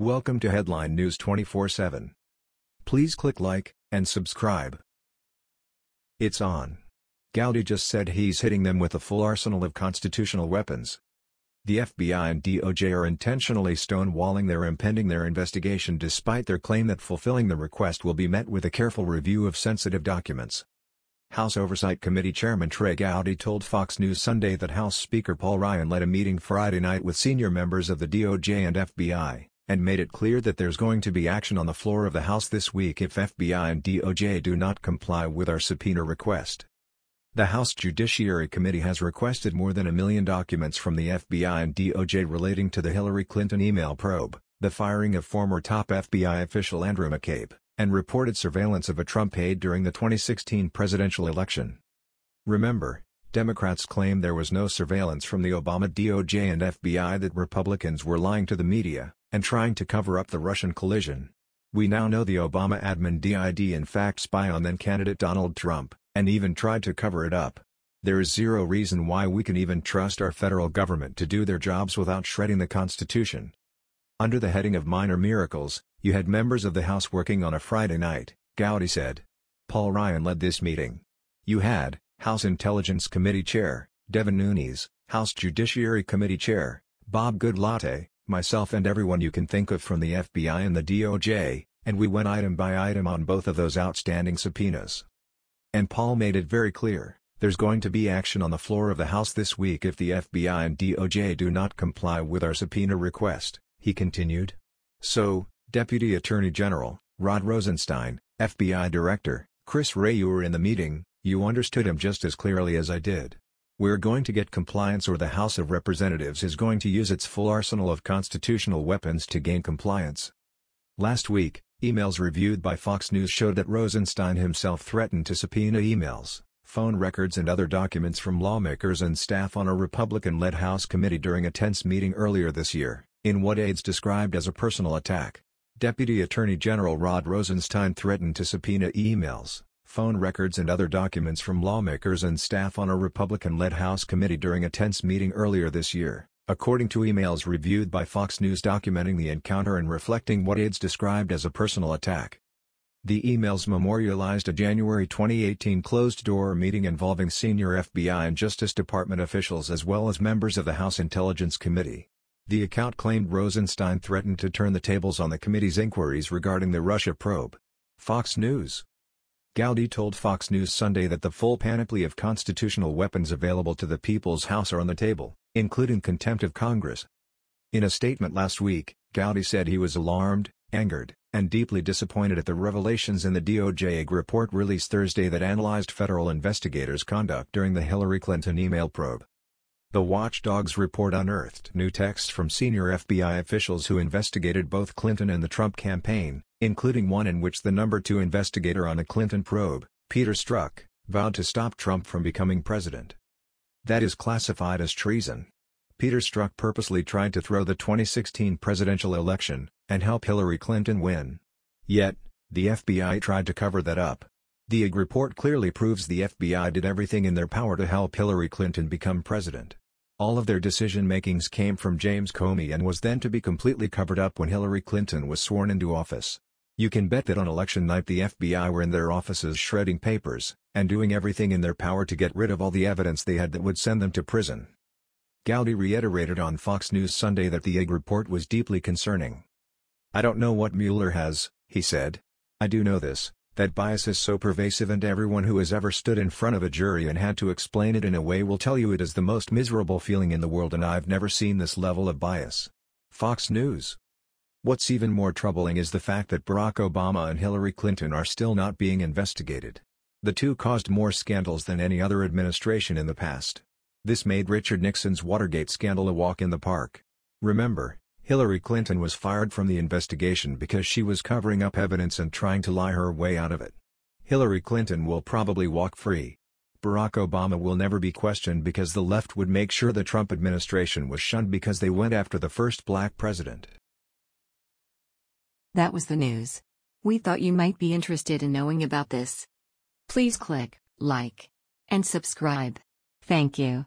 Welcome to Headline News 24/7. Please click like and subscribe. It's on. Gowdy just said he's hitting them with a full arsenal of constitutional weapons. The FBI and DOJ are intentionally stonewalling their impending their investigation despite their claim that fulfilling the request will be met with a careful review of sensitive documents. House Oversight Committee Chairman Trey Gowdy told Fox News Sunday that House Speaker Paul Ryan led a meeting Friday night with senior members of the DOJ and FBI and made it clear that there's going to be action on the floor of the House this week if FBI and DOJ do not comply with our subpoena request. The House Judiciary Committee has requested more than a million documents from the FBI and DOJ relating to the Hillary Clinton email probe, the firing of former top FBI official Andrew McCabe, and reported surveillance of a Trump aide during the 2016 presidential election. Remember, Democrats claim there was no surveillance from the Obama DOJ and FBI that Republicans were lying to the media and trying to cover up the Russian collision. We now know the Obama admin did in fact spy on then-candidate Donald Trump, and even tried to cover it up. There is zero reason why we can even trust our federal government to do their jobs without shredding the Constitution. Under the heading of minor miracles, you had members of the House working on a Friday night, Gowdy said. Paul Ryan led this meeting. You had, House Intelligence Committee Chair, Devin Nunes, House Judiciary Committee Chair, Bob Goodlatte, myself and everyone you can think of from the FBI and the DOJ, and we went item by item on both of those outstanding subpoenas. And Paul made it very clear, there's going to be action on the floor of the House this week if the FBI and DOJ do not comply with our subpoena request, he continued. So, Deputy Attorney General, Rod Rosenstein, FBI Director, Chris Wray you were in the meeting, you understood him just as clearly as I did. We're going to get compliance or the House of Representatives is going to use its full arsenal of constitutional weapons to gain compliance. Last week, emails reviewed by Fox News showed that Rosenstein himself threatened to subpoena emails, phone records and other documents from lawmakers and staff on a Republican-led House committee during a tense meeting earlier this year, in what aides described as a personal attack. Deputy Attorney General Rod Rosenstein threatened to subpoena emails, phone records and other documents from lawmakers and staff on a Republican-led House committee during a tense meeting earlier this year, according to emails reviewed by Fox News documenting the encounter and reflecting what aides described as a personal attack. The emails memorialized a January 2018 closed-door meeting involving senior FBI and Justice Department officials as well as members of the House Intelligence Committee. The account claimed Rosenstein threatened to turn the tables on the committee's inquiries regarding the Russia probe. Fox News Gowdy told Fox News Sunday that the full panoply of constitutional weapons available to the People's House are on the table, including contempt of Congress. In a statement last week, Gowdy said he was alarmed, angered, and deeply disappointed at the revelations in the DOJ report released Thursday that analyzed federal investigators' conduct during the Hillary Clinton email probe. The watchdog's report unearthed new texts from senior FBI officials who investigated both Clinton and the Trump campaign, including one in which the number two investigator on a Clinton probe, Peter Strzok, vowed to stop Trump from becoming president. That is classified as treason. Peter Strzok purposely tried to throw the 2016 presidential election, and help Hillary Clinton win. Yet, the FBI tried to cover that up. The IG report clearly proves the FBI did everything in their power to help Hillary Clinton become president. All of their decision-makings came from James Comey and was then to be completely covered up when Hillary Clinton was sworn into office. You can bet that on election night the FBI were in their offices shredding papers, and doing everything in their power to get rid of all the evidence they had that would send them to prison. Gowdy reiterated on Fox News Sunday that the IG report was deeply concerning. I don't know what Mueller has, he said. I do know this, that bias is so pervasive and everyone who has ever stood in front of a jury and had to explain it in a way will tell you it is the most miserable feeling in the world and I've never seen this level of bias. Fox News What's even more troubling is the fact that Barack Obama and Hillary Clinton are still not being investigated. The two caused more scandals than any other administration in the past. This made Richard Nixon's Watergate scandal a walk in the park. Remember, Hillary Clinton was fired from the investigation because she was covering up evidence and trying to lie her way out of it. Hillary Clinton will probably walk free. Barack Obama will never be questioned because the left would make sure the Trump administration was shunned because they went after the first black president. That was the news. We thought you might be interested in knowing about this. Please click like and subscribe. Thank you.